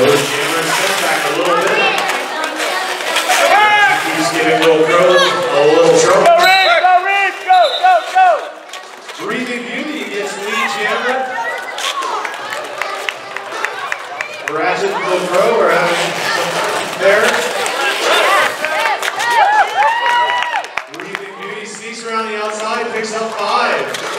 Goes Chandler step back a little bit. He's giving Will Crow a little trouble. Go, Reed! Go, Reed! Go, go, go! Breathing beauty against Lee Chandler. Ratchet and Will Crow are having some there. Lisa Five.